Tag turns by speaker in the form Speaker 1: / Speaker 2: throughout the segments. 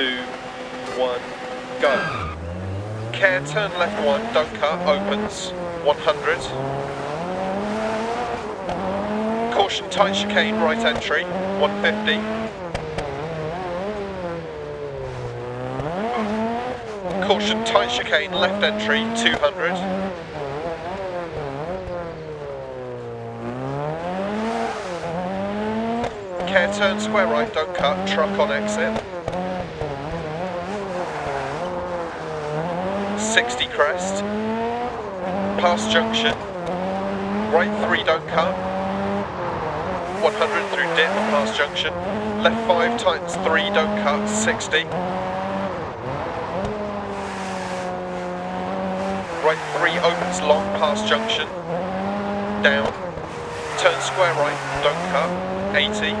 Speaker 1: two, one, go. Care, turn left one, don't cut, opens, 100. Caution, tight chicane, right entry, 150. Caution, tight chicane, left entry, 200. Care turn square right, don't cut, truck on exit. 60 crest. Past junction. Right 3, don't cut. 100 through dip, past junction. Left 5 tightens 3, don't cut, 60. Right 3 opens long, past junction. Down. Turn square right, don't cut, 80.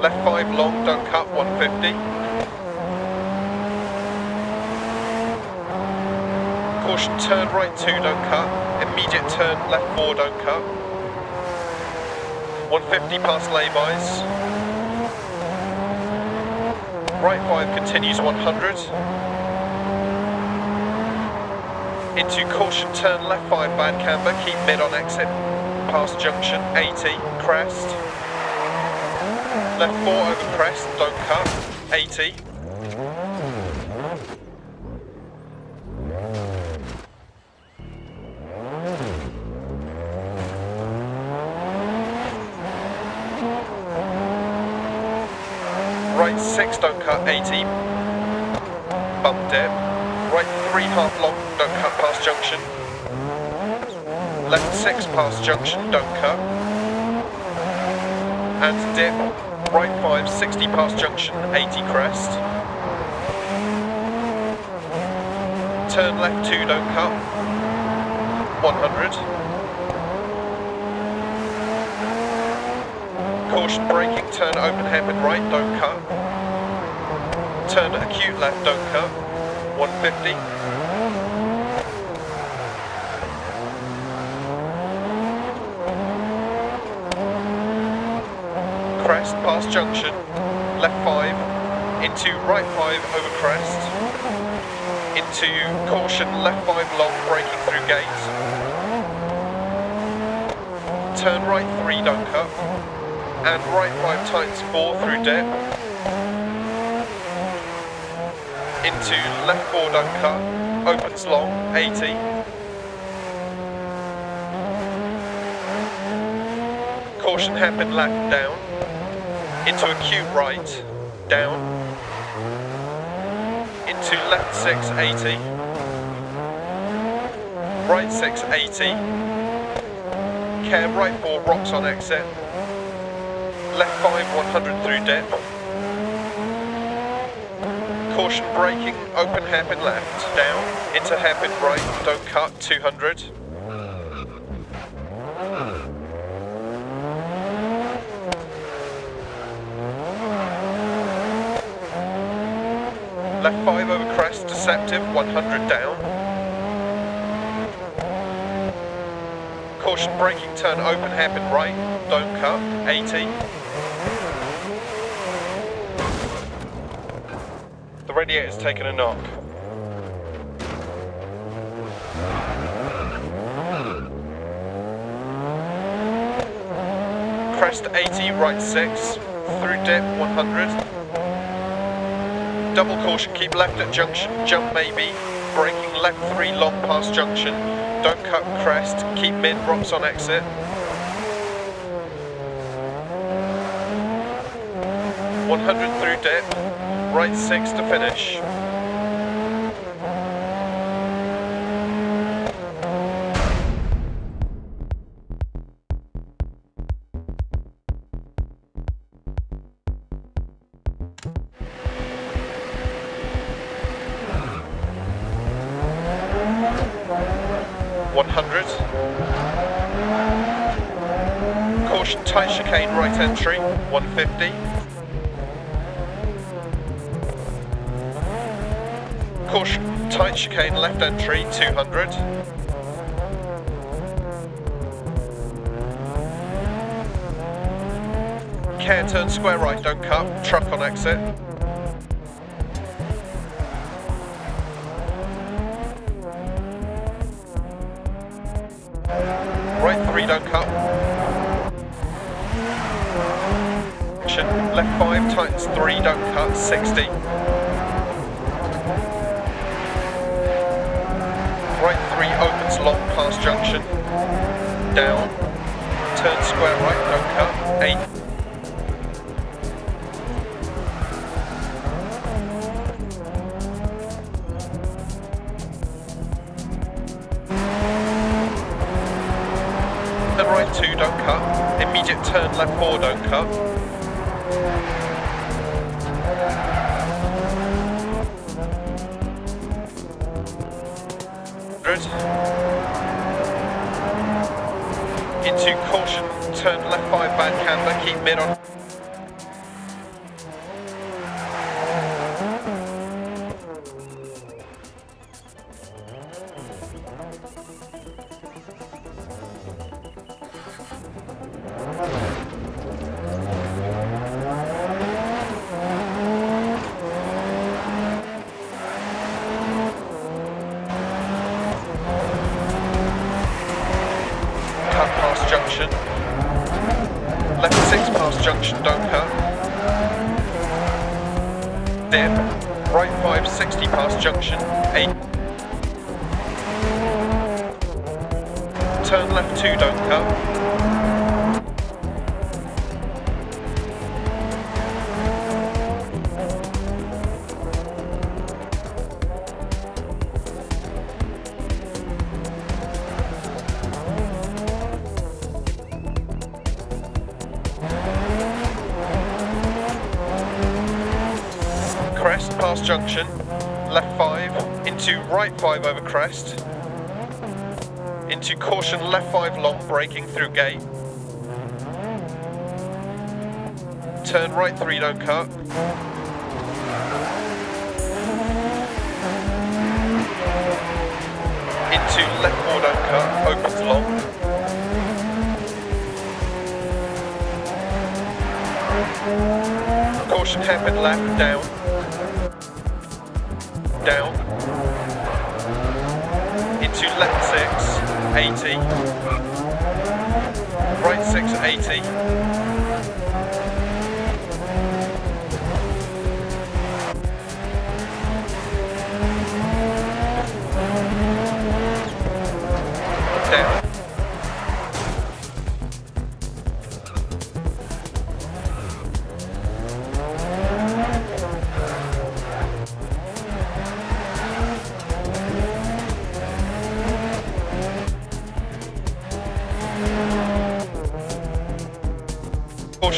Speaker 1: Left 5 long, don't cut, 150. Caution, turn right 2, don't cut. Immediate turn left 4, don't cut. 150 past laybys. Right 5 continues 100. Into caution, turn left 5, bad camber, keep mid on exit. Past junction, 80, crest. Left 4 over crest, don't cut, 80. Right 6, don't cut, 80. Bump dip. Right 3, half long, don't cut past junction. Left 6 past junction, don't cut. And dip, right 5, 60 past junction, 80 crest. Turn left 2, don't cut. 100. Caution braking, turn open hairpin right, don't cut. Turn acute left, don't cut. 150. Crest past junction, left 5, into right 5 over crest, into caution left 5 long braking through gate. Turn right 3, don't cut and right 5 tightens 4 through dip. Into left 4 don't cut, opens long, 80. Caution hairpin left down. Into acute right, down. Into left 6, 80. Right 6, 80. Care right 4 rocks on exit left 5 100 through dip. Caution braking, open hairpin left, down, into hairpin right, don't cut, 200. Left 5 over crest, deceptive, 100 down. Caution braking, turn open hairpin right, don't cut, 80. Radiator's taken a knock. Crest 80, right 6, through dip 100. Double caution, keep left at junction, jump maybe, braking left 3 long past junction, don't cut crest, keep mid, rocks on exit. One hundred through dip, right six to finish. One hundred. Caution tight chicane right entry, one fifty. Caution tight chicane left entry, two hundred. care, turn square right, don't cut. Truck on exit. Right three, don't cut. Left five, tightens three, don't cut, 60. Junction. Down. Turn square right, don't cut, eight. right two, don't cut. Immediate turn left four, don't cut. Into caution, turn left five bad camber, keep mid on. Dip. Right 5, 60 past junction, 8. Turn left 2, don't cut. Junction, left 5, into right 5 over crest, into caution left 5 long braking through gate, turn right 3 don't cut, into left 4 don't cut, opens long, caution hairpin left down, down. Into left 6, 80. Right 6, 80.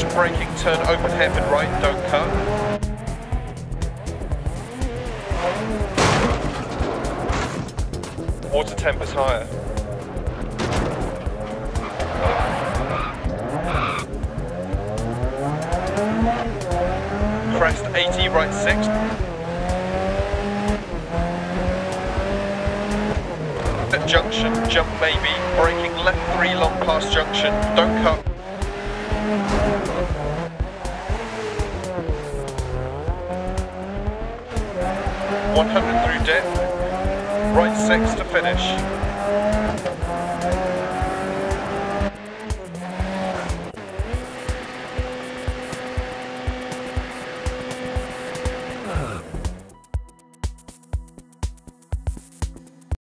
Speaker 1: Braking, turn open hairpin right, don't cut. Water temp is higher. Crest 80, right 6. At junction, jump maybe, braking left 3 long past junction, don't cut. 100 through dip, right 6 to finish.